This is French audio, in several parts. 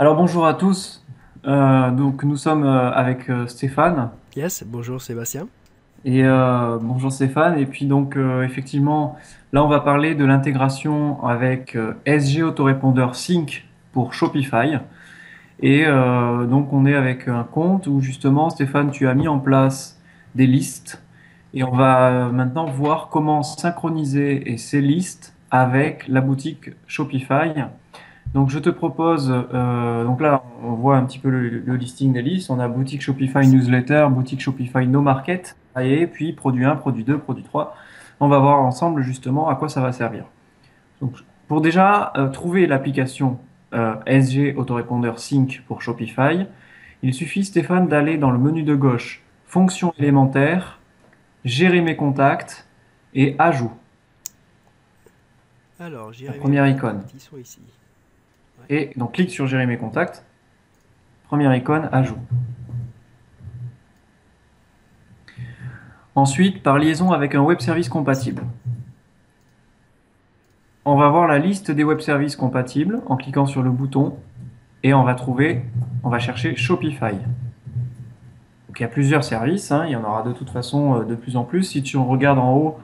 Alors bonjour à tous. Euh, donc nous sommes euh, avec euh, Stéphane. Yes, bonjour Sébastien. Et euh, bonjour Stéphane. Et puis donc euh, effectivement, là on va parler de l'intégration avec SG Autorépondeur Sync pour Shopify. Et donc on est avec un compte où justement Stéphane, tu as mis en place des listes. Et on va maintenant voir comment synchroniser ces listes avec la boutique Shopify. Donc je te propose, euh, donc là on voit un petit peu le, le listing des listes. On a boutique Shopify Newsletter, boutique Shopify No Market, et puis produit 1, produit 2, produit 3. On va voir ensemble justement à quoi ça va servir. Donc pour déjà euh, trouver l'application euh, SG Autorépondeur Sync pour Shopify, il suffit Stéphane d'aller dans le menu de gauche Fonctions élémentaires, Gérer mes contacts et Ajout. Alors, La première icône. Ils sont ici. Et donc clique sur Gérer mes contacts. Première icône, ajout. Ensuite, par liaison avec un web service compatible. On va voir la liste des web services compatibles en cliquant sur le bouton et on va trouver, on va chercher Shopify. Il y a plusieurs services, hein, il y en aura de toute façon euh, de plus en plus. Si tu regardes en haut,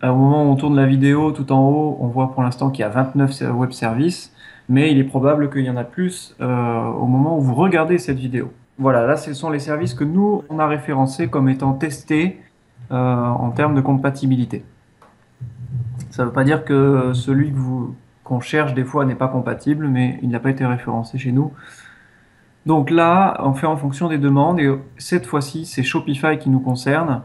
au moment où on tourne la vidéo, tout en haut, on voit pour l'instant qu'il y a 29 web services mais il est probable qu'il y en a plus euh, au moment où vous regardez cette vidéo. Voilà, là ce sont les services que nous, on a référencés comme étant testés euh, en termes de compatibilité. Ça ne veut pas dire que celui qu'on cherche des fois n'est pas compatible, mais il n'a pas été référencé chez nous. Donc là, on fait en fonction des demandes, et cette fois-ci, c'est Shopify qui nous concerne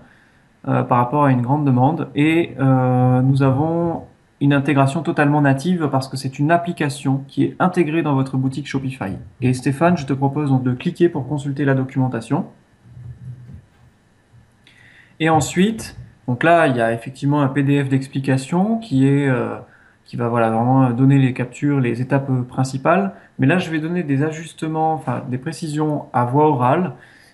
euh, par rapport à une grande demande, et nous avons une intégration totalement native parce que c'est une application qui est intégrée dans votre boutique Shopify. Et Stéphane, je te propose donc de cliquer pour consulter la documentation. Et ensuite, donc là, il y a effectivement un PDF d'explication qui est euh, qui va voilà vraiment donner les captures, les étapes principales. Mais là, je vais donner des ajustements, enfin des précisions à voix orale.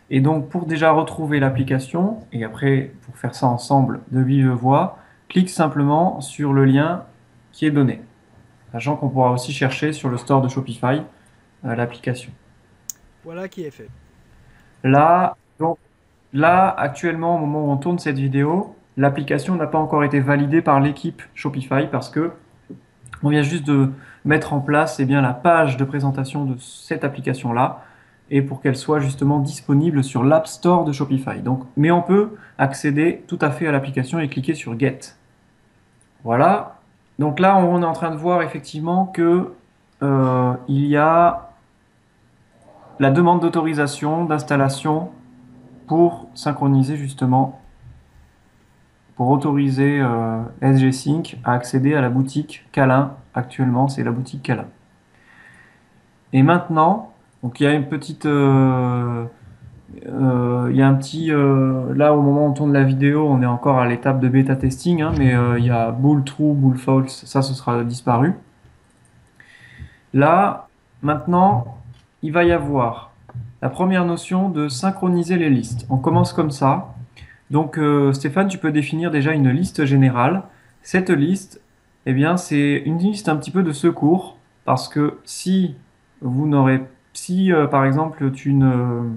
Et donc, pour déjà retrouver l'application, et après pour faire ça ensemble de vive voix, clique simplement sur le lien qui est donné. Sachant qu'on pourra aussi chercher sur le store de Shopify euh, l'application. Voilà qui est fait. Là, donc, là, actuellement, au moment où on tourne cette vidéo, l'application n'a pas encore été validée par l'équipe Shopify parce que on vient juste de mettre en place eh bien, la page de présentation de cette application-là et pour qu'elle soit justement disponible sur l'App Store de Shopify. Donc, mais on peut accéder tout à fait à l'application et cliquer sur Get. Voilà. Donc là, on est en train de voir effectivement que euh, il y a la demande d'autorisation d'installation pour synchroniser justement, pour autoriser euh, SG à accéder à la boutique Calin. Actuellement, c'est la boutique Calin. Et maintenant, donc il y a une petite euh, il y a un petit euh, là au moment où on tourne la vidéo on est encore à l'étape de bêta testing hein, mais euh, il y a bool true bool false ça ce sera disparu. Là maintenant il va y avoir la première notion de synchroniser les listes. On commence comme ça. Donc euh, Stéphane tu peux définir déjà une liste générale. Cette liste eh bien c'est une liste un petit peu de secours parce que si vous n'aurez si euh, par exemple tu ne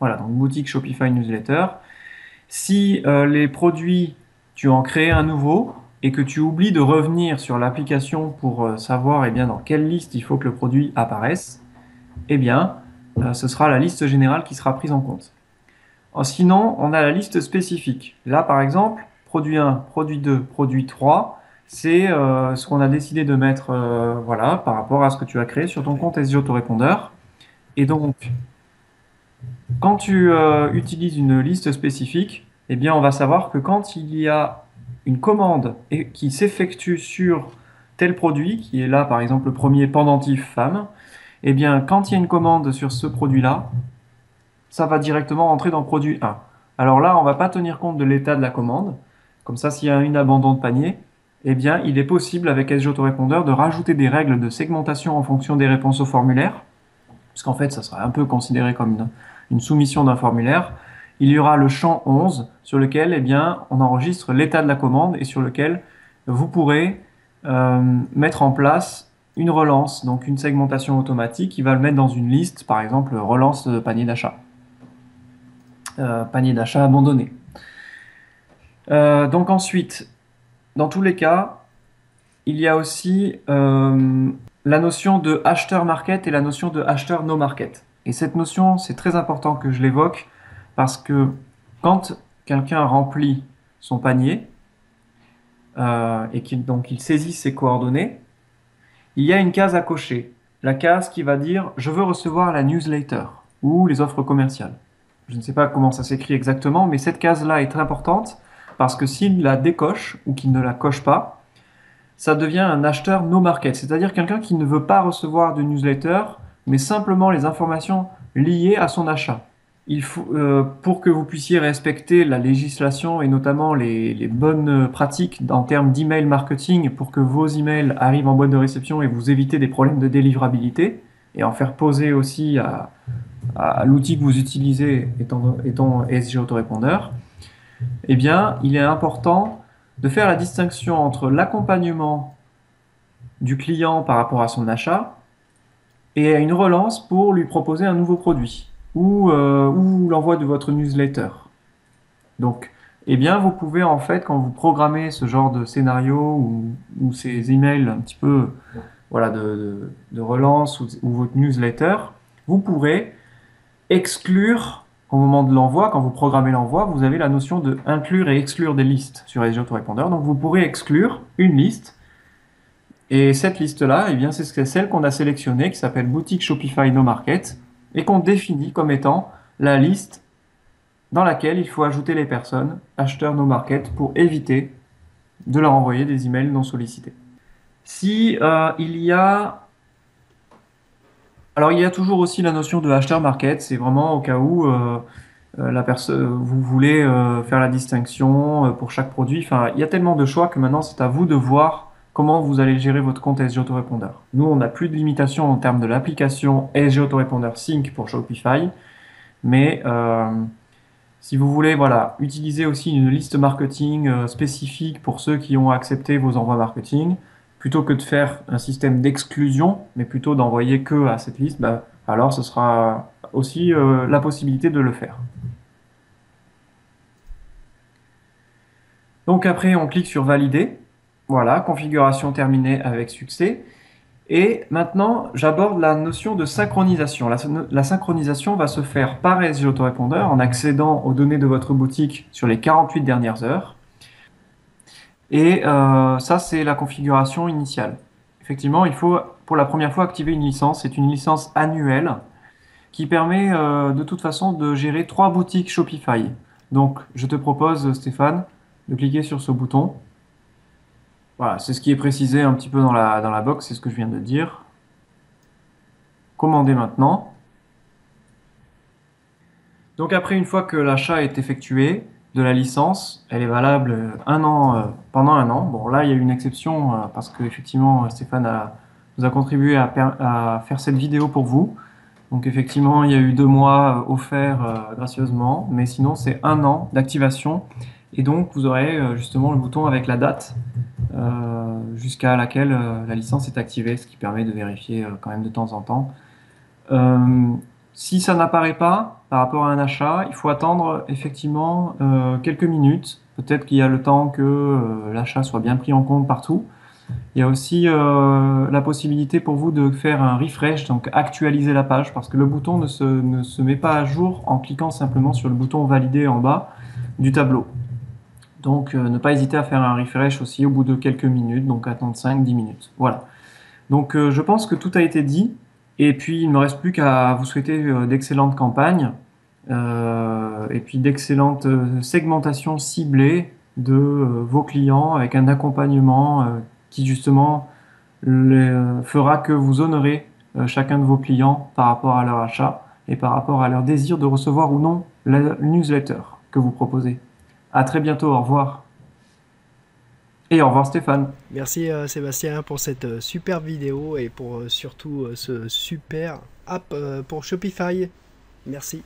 voilà, donc boutique Shopify Newsletter. Si euh, les produits, tu en crées un nouveau et que tu oublies de revenir sur l'application pour euh, savoir eh bien, dans quelle liste il faut que le produit apparaisse, eh bien, euh, ce sera la liste générale qui sera prise en compte. Sinon, on a la liste spécifique. Là, par exemple, produit 1, produit 2, produit 3, c'est ce qu'on a décidé de mettre voilà, par rapport à ce que tu as créé sur ton compte SG Autorépondeur. Et donc, quand tu euh, utilises une liste spécifique, eh on va savoir que quand il y a une commande qui s'effectue sur tel produit, qui est là, par exemple, le premier pendentif femme, eh bien, quand il y a une commande sur ce produit-là, ça va directement rentrer dans produit 1. Alors là, on va pas tenir compte de l'état de la commande. Comme ça, s'il y a une abandon de panier, eh bien, il est possible avec SG Autorépondeur de rajouter des règles de segmentation en fonction des réponses au formulaire, puisqu'en fait, ça sera un peu considéré comme une, soumission d'un formulaire. Il y aura le champ 11 sur lequel eh on enregistre l'état de la commande et sur lequel vous pourrez euh, mettre en place une relance, donc une segmentation automatique. Il va le mettre dans une liste, par exemple relance panier d'achat, euh, panier d'achat abandonné. Euh, donc ensuite, dans tous les cas, il y a aussi la notion de acheteur market et la notion de acheteur no market. Et cette notion, c'est très important que je l'évoque parce que quand quelqu'un remplit son panier et qu'il donc saisit ses coordonnées, il y a une case à cocher. La case qui va dire je veux recevoir la newsletter ou les offres commerciales. Je ne sais pas comment ça s'écrit exactement, mais cette case-là est très importante parce que s'il la décoche ou qu'il ne la coche pas, ça devient un acheteur no market, c'est-à-dire quelqu'un qui ne veut pas recevoir de newsletter, mais simplement les informations liées à son achat. Il faut, euh, pour que vous puissiez respecter la législation et notamment les, bonnes pratiques en termes d'email marketing pour que vos emails arrivent en boîte de réception et vous éviter des problèmes de délivrabilité et en faire poser aussi à, l'outil que vous utilisez étant, étant SG autorépondeur, eh bien, il est important de faire la distinction entre l'accompagnement du client par rapport à son achat et une relance pour lui proposer un nouveau produit ou, euh, ou l'envoi de votre newsletter. Donc, eh bien, vous pouvez en fait, quand vous programmez ce genre de scénario ou, ou ces emails un petit peu voilà, de, de, relance ou, votre newsletter, vous pourrez exclure au moment de l'envoi, quand vous programmez l'envoi, vous avez la notion de inclure et exclure des listes sur les autorépondeurs. Donc vous pourrez exclure une liste. Et cette liste-là, eh bien, c'est celle qu'on a sélectionnée qui s'appelle boutique Shopify No Market et qu'on définit comme étant la liste dans laquelle il faut ajouter les personnes, acheteurs no market, pour éviter de leur envoyer des emails non sollicités. Si euh, il y a alors il y a toujours aussi la notion de acheteur market, c'est vraiment au cas où euh, euh, vous voulez faire la distinction pour chaque produit. Enfin, il y a tellement de choix que maintenant c'est à vous de voir comment vous allez gérer votre compte SG Autorépondeur. Nous, on n'a plus de limitation en termes de l'application SG Autorépondeur Sync pour Shopify, mais euh, si vous voulez voilà, utiliser aussi une liste marketing euh, spécifique pour ceux qui ont accepté vos envois marketing, plutôt que de faire un système d'exclusion, mais plutôt d'envoyer que à cette liste, bah, alors ce sera aussi euh, la possibilité de le faire. Donc après, on clique sur valider. Voilà, configuration terminée avec succès. Et maintenant, j'aborde la notion de synchronisation. La, synchronisation va se faire par SG Autorépondeur en accédant aux données de votre boutique sur les 48 dernières heures. Et euh, ça, c'est la configuration initiale. Effectivement, il faut pour la première fois activer une licence. C'est une licence annuelle qui permet euh, de toute façon de gérer trois boutiques Shopify. Donc, je te propose, Stéphane, de cliquer sur ce bouton voilà, c'est ce qui est précisé un petit peu dans la, dans box, c'est ce que je viens de dire. Commander maintenant. Donc après, une fois que l'achat est effectué de la licence, elle est valable un an, euh, pendant un an. Bon, là, il y a une exception euh, parce que effectivement, Stéphane a, nous a contribué à, à, faire cette vidéo pour vous. Donc effectivement, il y a eu deux mois euh, offerts gracieusement, mais sinon, c'est un an d'activation. Et donc, vous aurez justement le bouton avec la date euh, jusqu'à laquelle euh, la licence est activée, ce qui permet de vérifier euh, quand même de temps en temps. Si ça n'apparaît pas par rapport à un achat, il faut attendre effectivement quelques minutes. Peut-être qu'il y a le temps que l'achat soit bien pris en compte partout. Il y a aussi la possibilité pour vous de faire un refresh, donc actualiser la page, parce que le bouton ne se, met pas à jour en cliquant simplement sur le bouton valider en bas du tableau. Donc euh, ne pas hésiter à faire un refresh aussi au bout de quelques minutes, donc attendre 5-10 minutes. Voilà. Donc euh, je pense que tout a été dit. Et puis il ne me reste plus qu'à vous souhaiter euh, d'excellentes campagnes et puis d'excellentes segmentations ciblées de vos clients avec un accompagnement qui justement fera que vous honorez chacun de vos clients par rapport à leur achat et par rapport à leur désir de recevoir ou non la newsletter que vous proposez. À très bientôt, au revoir. Et au revoir Stéphane. Merci euh, Sébastien pour cette euh, super vidéo et pour euh, surtout ce super app pour Shopify. Merci.